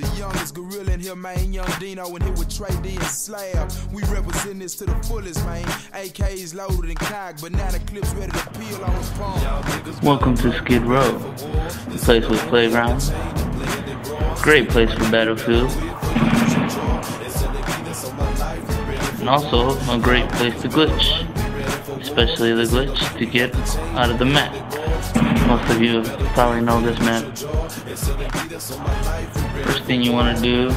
The youngest gorilla in here, man. Young Dino and here with Trey D and Slab. We represent this to the fullest, man. AKs loaded and cocked, banana clips ready to peel on his palm. Welcome to Skid Row, the place with playgrounds. Great place for Battlefield. And also a great place to glitch. Especially the glitch to get out of the map. Most of you probably know this map. First thing you want to do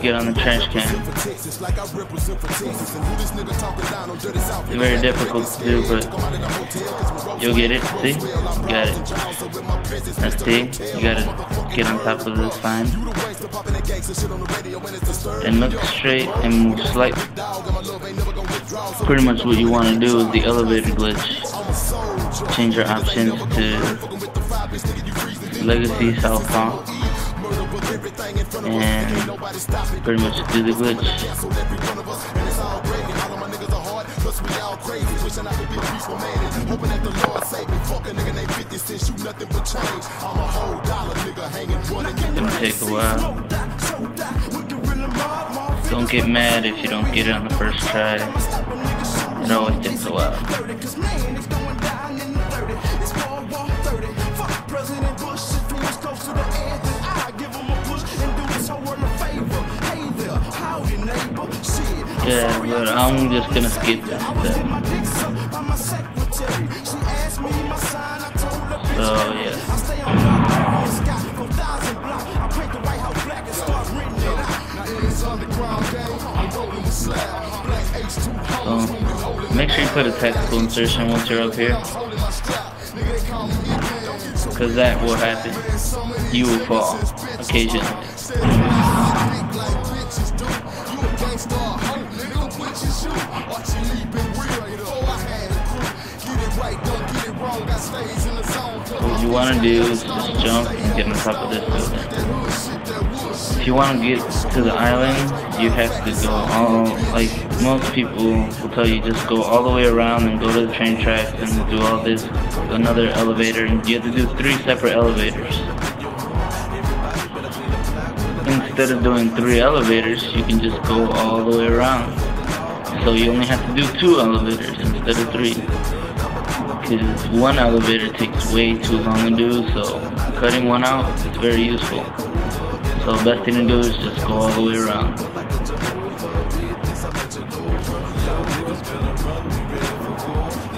get on the trash can. It's very difficult to do, but you'll get it. See? You got it. Let's see. You gotta get on top of this sign. And look straight and move slightly. Pretty much what you want to do is the elevator glitch. Change your options to Legacy Southpaw and pretty much do the glitch. Gonna take a while. Don't get mad if you don't get it on the first try. It always takes a while. Yeah, but I'm just gonna skip this step. So, yeah. So, make sure you put a tactical insertion once you're up here. Because that will happen. You will fall occasionally. What you want to do is just jump and get on top of this building. If you want to get to the island, you have to go all, like most people will tell you, just go all the way around and go to the train tracks and do all this, another elevator, and you have to do three separate elevators. Instead of doing three elevators, you can just go all the way around. So you only have to do two elevators instead of three because one elevator takes way too long to do, so cutting one out is very useful. So the best thing to do is just go all the way around.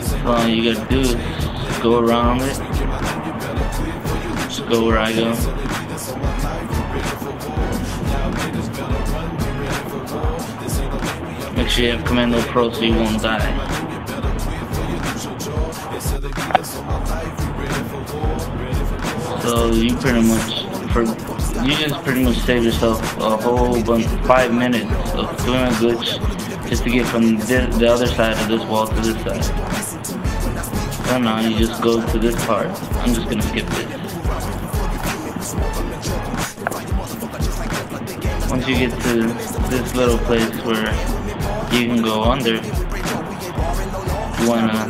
So all you gotta do is go around it. Just go where I go. You Commando Pro so you won't die. So you pretty much, you just pretty much save yourself a whole bunch, five minutes of doing a glitch just to get from the, the other side of this wall to this side. So now you just go to this part. I'm just gonna skip this. Once you get to this little place where you can go under, you wanna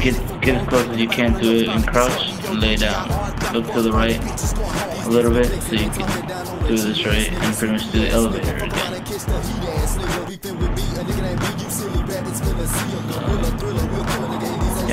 get get as close as you can to it and crouch and lay down. Look to the right a little bit so you can do this right and pretty much do the elevator again. Uh,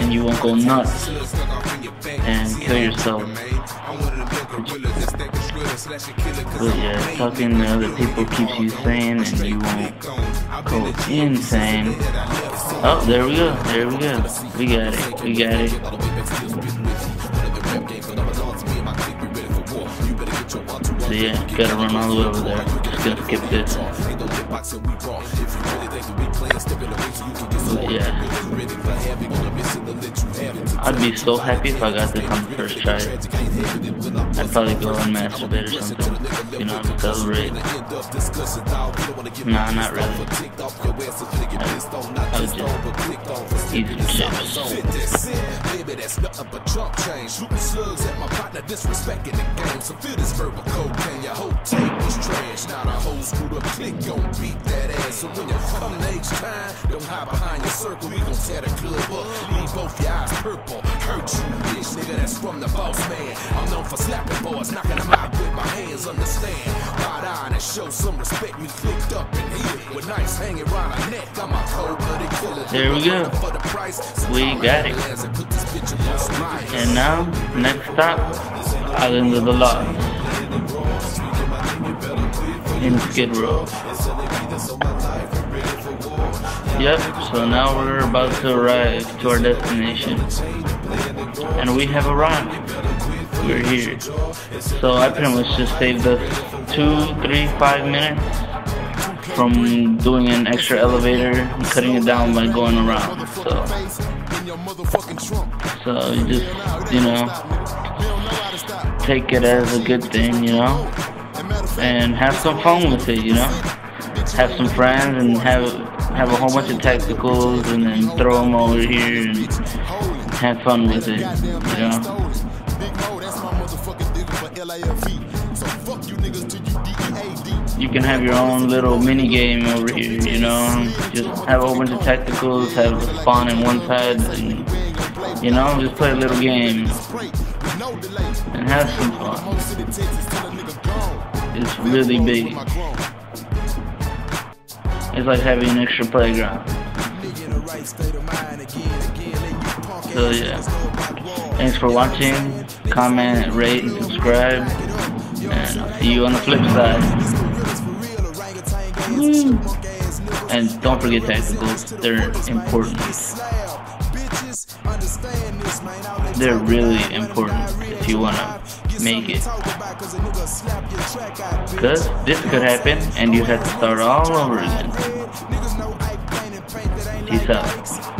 And you won't go nuts and kill yourself. But yeah, talking to other people keeps you sane and you won't go insane. Oh, there we go, there we go. We got it, we got it. So yeah, gotta run all the way over there. Gonna skip this. But yeah. I'd be so happy if I got this on the first try. I'd probably go and masturbate or something. You know, to celebrate. Nah, not really. I, I would just eat some chips. Up click gon' beat that ass. So when you come age time, don't hide behind your circle. We gon' tear the club up. Leave both your eyes purple. Hurt you, bitch, nigga. That's from the boss man. I'm known for slapping boys, knocking them out with my hands. Understand? Wide eye and show some respect. Clicked up and hit with knives hanging neck. I'm a cold blooded killer. There we go. We got it. And now, next stop, Island of the Lost. In Skid Row. Yep, so now we're about to arrive to our destination. And we have arrived. We're here. So I pretty much just saved us two, three, five minutes from doing an extra elevator and cutting it down by going around. So, so you just, you know, take it as a good thing, you know, and have some fun with it, you know. Have some friends and have have a whole bunch of tacticals and then throw them over here and have fun with it, you know? You can have your own little mini game over here, you know? Just have a whole bunch of tacticals, have a spawn in one side, and, you know, just play a little game and have some fun. It's really big. It's like having an extra playground. So yeah. Thanks for watching. Comment, rate, and subscribe. And I'll see you on the flip side. Woo. And don't forget tacticals. They're important. They're really important if you wanna make it. Cause this could happen and you have to start all over again. Peace out.